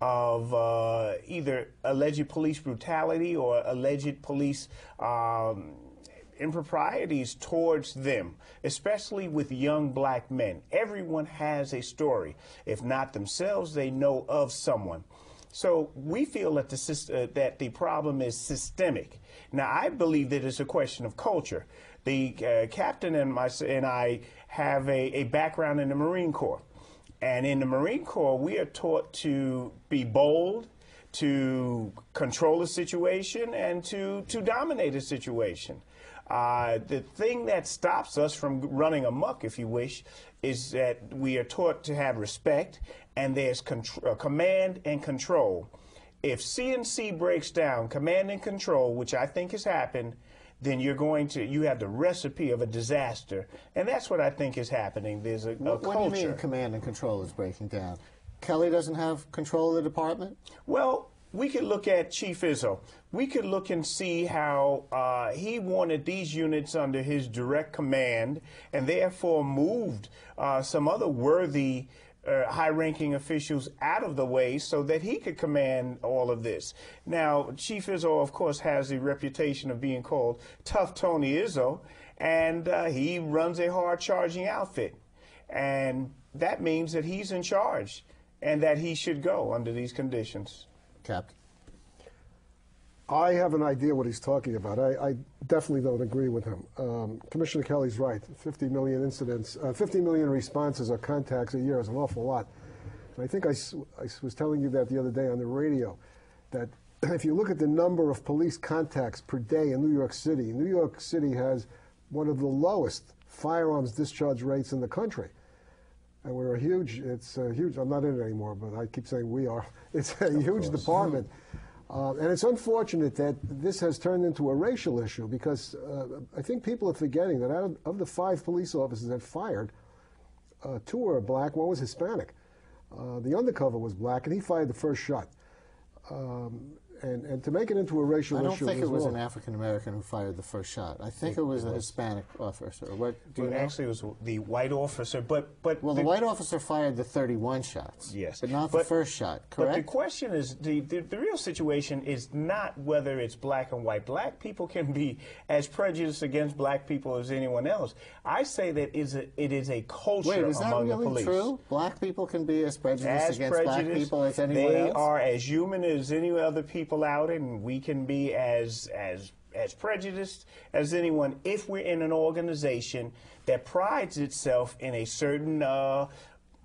of uh, either alleged police brutality or alleged police um, improprieties towards them, especially with young black men. Everyone has a story. If not themselves, they know of someone. So we feel that the uh, that the problem is systemic. Now I believe that it's a question of culture. The uh, captain and my and I have a, a background in the Marine Corps, and in the Marine Corps we are taught to be bold, to control a situation, and to to dominate a situation. Uh, the thing that stops us from running amok, if you wish, is that we are taught to have respect and there's contr- uh, command and control. If CNC breaks down, command and control, which I think has happened, then you're going to you have the recipe of a disaster, and that's what I think is happening. There's a, a What, what culture. do you mean command and control is breaking down? Kelly doesn't have control of the department? Well, we could look at Chief Izzo. We could look and see how uh, he wanted these units under his direct command and therefore moved uh, some other worthy uh, high ranking officials out of the way so that he could command all of this. Now, Chief Izzo, of course, has the reputation of being called Tough Tony Izzo, and uh, he runs a hard charging outfit. And that means that he's in charge and that he should go under these conditions. Captain. I have an idea what he's talking about. I, I definitely don't agree with him. Um, Commissioner Kelly's right. 50 million incidents, uh, 50 million responses or contacts a year is an awful lot. And I think I was telling you that the other day on the radio, that if you look at the number of police contacts per day in New York City, New York City has one of the lowest firearms discharge rates in the country. And we're a huge, it's a huge, I'm not in it anymore, but I keep saying we are. It's a huge department. Uh, and it's unfortunate that this has turned into a racial issue because uh, I think people are forgetting that out of, of the five police officers that fired, uh, two were black, one was Hispanic. Uh, the undercover was black, and he fired the first shot. Um, and, and to make it into a racial issue. I don't issue think it was wrong. an African American who fired the first shot. I think it was a Hispanic officer. What do you know? actually, it was the white officer, but but Well, the white officer fired the 31 shots. Yes. But not the first shot, But the question is the, the the real situation is not whether it's black and white. Black people can be as prejudiced against black people as anyone else. I say that is a, it is a culture Wait, is that among the really police. true? Black people can be as prejudiced as against black people as anyone they else? are as human as any other people out, and we can be as as as prejudiced as anyone if we're in an organization that prides itself in a certain uh,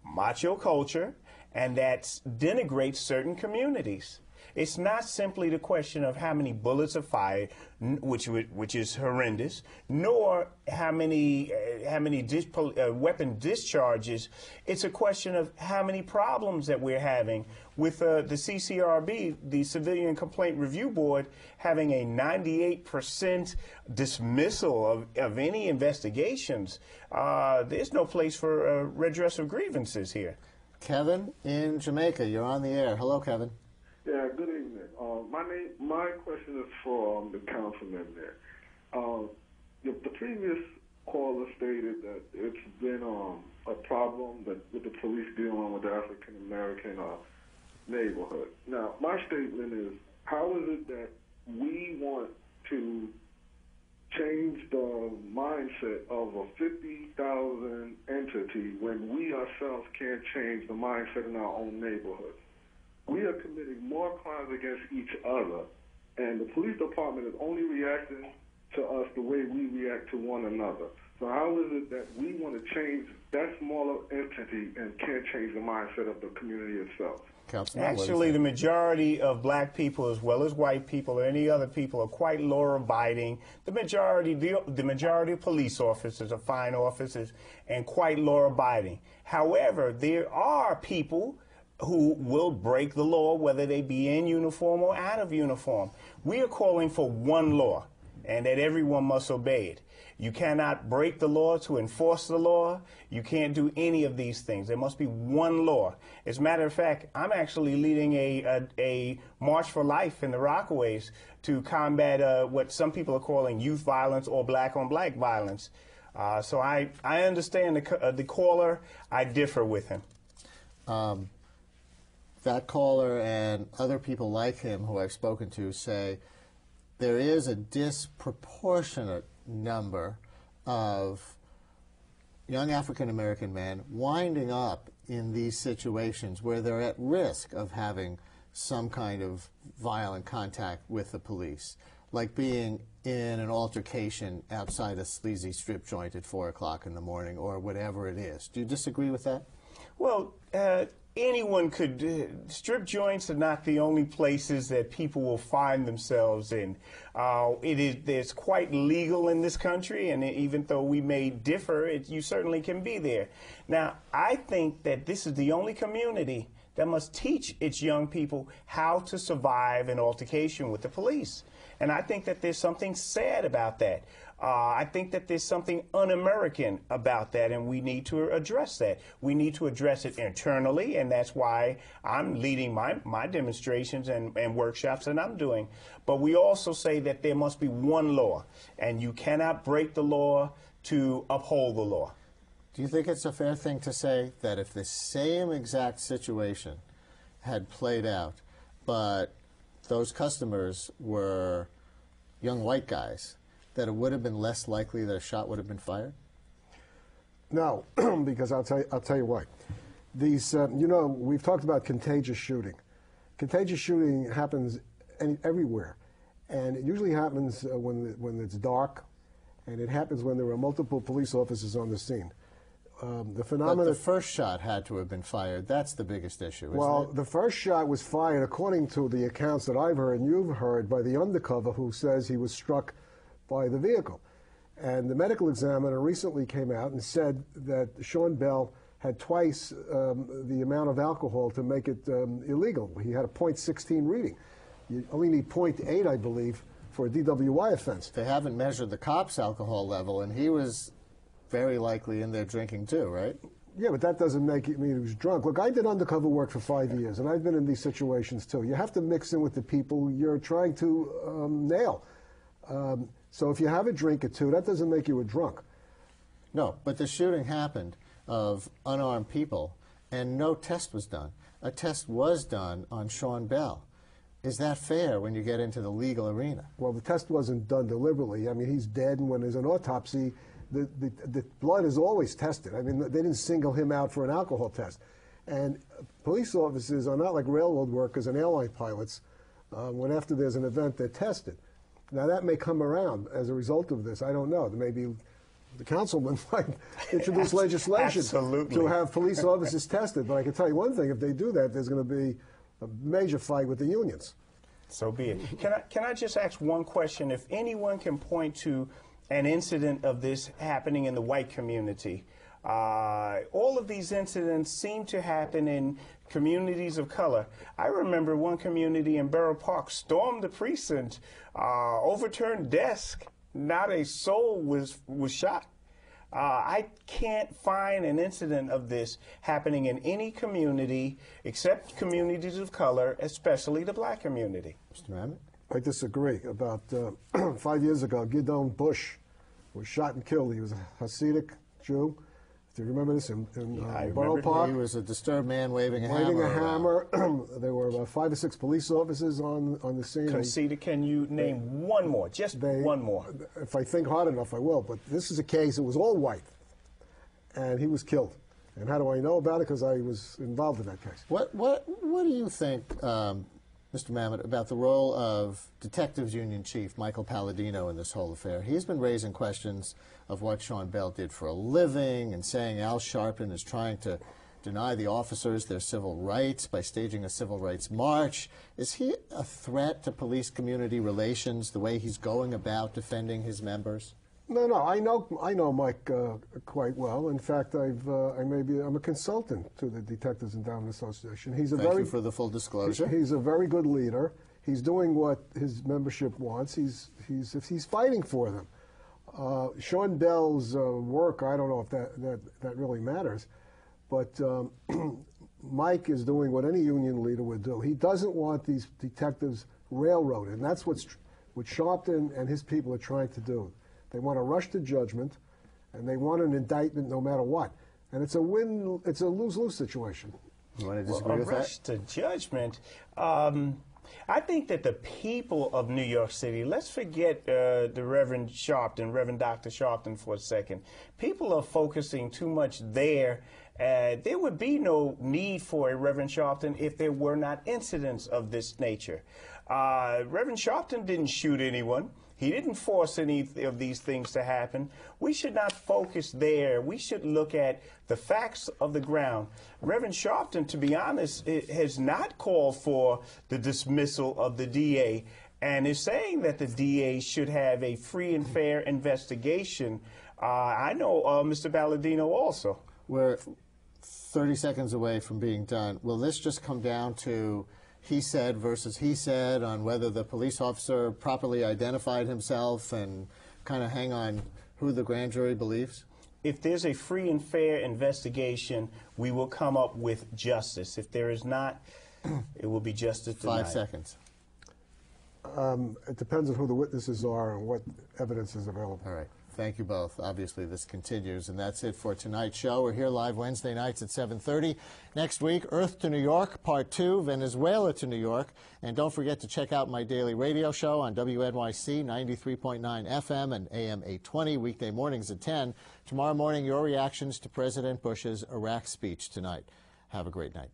macho culture and that denigrates certain communities. It's not simply the question of how many bullets are fired, which which is horrendous, nor how many uh, how many dis- uh, weapon discharges. It's a question of how many problems that we're having with uh, the CCRB, the Civilian Complaint Review Board, having a 98% dismissal of, of any investigations. Uh, there's no place for uh, redress of grievances here. Kevin in Jamaica, you're on the air. Hello, Kevin. Yeah, good evening. Uh, my name, my question is for um, the councilman there. Uh, the, the previous caller stated that it's been um, a problem that with the police dealing with the African American uh, neighborhood. Now, my statement is, how is it that we want to change the mindset of a 50,000 entity when we ourselves can't change the mindset in our own neighborhoods? We are committing more crimes against each other, and the police department is only reacting to us the way we react to one another. So how is it that we want to change that smaller entity and can't change the mindset of the community itself? Councilman, what do you Actually, the majority of black people, as well as white people or any other people, are quite law-abiding. The majority, the, the majority of police officers are fine officers and quite law-abiding. However, there are people who will break the law, whether they be in uniform or out of uniform. We are calling for one law, and that everyone must obey it. You cannot break the law to enforce the law. You can't do any of these things. There must be one law. As a matter of fact, I'm actually leading a, a, a March for Life in the Rockaways to combat uh, what some people are calling youth violence or black on black violence. Uh, so I, I understand the, uh, the caller. I differ with him. Um, that caller and other people like him who I've spoken to say there is a disproportionate number of young African American men winding up in these situations where they're at risk of having some kind of violent contact with the police, like being in an altercation outside a sleazy strip joint at 4 o'clock in the morning or whatever it is. Do you disagree with that? Well, uh, anyone could. Strip joints are not the only places that people will find themselves in. Uh, it is. Quite legal in this country, and even though we may differ, it, you certainly can be there. Now, I think that this is the only community that must teach its young people how to survive an altercation with the police. And I think that there's something sad about that. Uh, I think that there's something un American about that, and we need to address that. We need to address it internally, and that's why I'm leading my, my demonstrations and, and workshops that I'm doing. But we also say that there must be one law, and you cannot break the law to uphold the law. Do you think it's a fair thing to say that if the same exact situation had played out, but those customers were young white guys, that it would have been less likely that a shot would have been fired? No, because I'll tell you, I'll tell you why. These, uh, you know, we've talked about contagious shooting. Contagious shooting happens any, everywhere, and it usually happens uh, when when it's dark, and it happens when there are multiple police officers on the scene. Um, the But phenomenon. the first shot had to have been fired. That's the biggest issue, isn't Well, it? the first shot was fired, according to the accounts that I've heard and you've heard, by the undercover who says he was struck by the vehicle. And the medical examiner recently came out and said that Sean Bell had twice um, the amount of alcohol to make it um, illegal. He had a .16 reading. You only need .8, I believe, for a DWI offense. They haven't measured the cop's alcohol level, and he was very likely in there drinking too, right? Yeah, but that doesn't make it mean he was drunk. Look, I did undercover work for five years, and I've been in these situations too. You have to mix in with the people you're trying to um, nail. Um, so if you have a drink or two, that doesn't make you a drunk. No, but the shooting happened of unarmed people, and no test was done. A test was done on Sean Bell. Is that fair when you get into the legal arena? Well, the test wasn't done deliberately. I mean, he's dead, and when there's an autopsy, the, the, the blood is always tested. I mean, they didn't single him out for an alcohol test. And police officers are not like railroad workers and airline pilots. Uh, when after there's an event, they're tested. Now, that may come around as a result of this. I don't know. Maybe the councilman might introduce legislation Absolutely. to have police officers tested. But I can tell you one thing: if they do that, there's going to be a major fight with the unions. So be it. Can I, can I just ask one question? If anyone can point to an incident of this happening in the white community, uh, all of these incidents seem to happen in communities of color. I remember one community in Borough Park stormed the precinct, uh, overturned desk. Not a soul was was shot. Uh, I can't find an incident of this happening in any community except communities of color, especially the black community. Mr. Mamet? I disagree. About uh, five years ago, Gidone Busch was shot and killed. He was a Hasidic Jew. Do you remember this in, in uh, I Borough remember Park? He was a disturbed man waving a waving hammer. a hammer. there were about five or six police officers on on the scene. Conceded, can you name one more? Just one more. If I think hard enough, I will. But this is a case. It was all white, and he was killed. And how do I know about it? Because I was involved in that case. What what what do you think, um, Mr. Mamet, about the role of Detectives Union Chief Michael Palladino in this whole affair? He's been raising questions of what Sean Bell did for a living and saying Al Sharpton is trying to deny the officers their civil rights by staging a civil rights march. Is he a threat to police community relations the way he's going about defending his members? No, no, I know, I know Mike uh, quite well. In fact, I've, uh, I may be, I'm a consultant to the Detectives Endowment Association. He's a Thank very, you for the full disclosure. He's a very good leader. He's doing what his membership wants. He's, he's, if he's fighting for them. Uh, Sean Bell's uh, work, I don't know if that, that, that really matters, but um, Mike is doing what any union leader would do. He doesn't want these detectives railroaded, and that's what's, what Sharpton and his people are trying to do. They want to rush to judgment, and they want an indictment no matter what. And it's a win, it's a lose-lose situation. You want to disagree Well, a rush to judgment. Um, I think that the people of New York City, let's forget uh, the Reverend Sharpton, Reverend Dr. Sharpton for a second. People are focusing too much there. Uh, there would be no need for a Reverend Sharpton if there were not incidents of this nature. Uh, Reverend Sharpton didn't shoot anyone. He didn't force any of these things to happen. We should not focus there. We should look at the facts of the ground. Reverend Sharpton, to be honest, has not called for the dismissal of the DA and is saying that the DA should have a free and fair investigation. Uh, I know uh, Mr. Palladino also. We're 30 seconds away from being done. Will this just come down to he said versus he said on whether the police officer properly identified himself and kind of hang on who the grand jury believes? If there's a free and fair investigation, we will come up with justice. If there is not, it will be justice denied. Five seconds. Um, it depends on who the witnesses are and what evidence is available. All right. Thank you both. Obviously, this continues, and that's it for tonight's show. We're here live Wednesday nights at 7:30. Next week, Earth to New York, Part Two, Venezuela to New York, and don't forget to check out my daily radio show on WNYC 93.9 FM and AM 820 weekday mornings at 10. Tomorrow morning, your reactions to President Bush's Iraq speech tonight. Have a great night.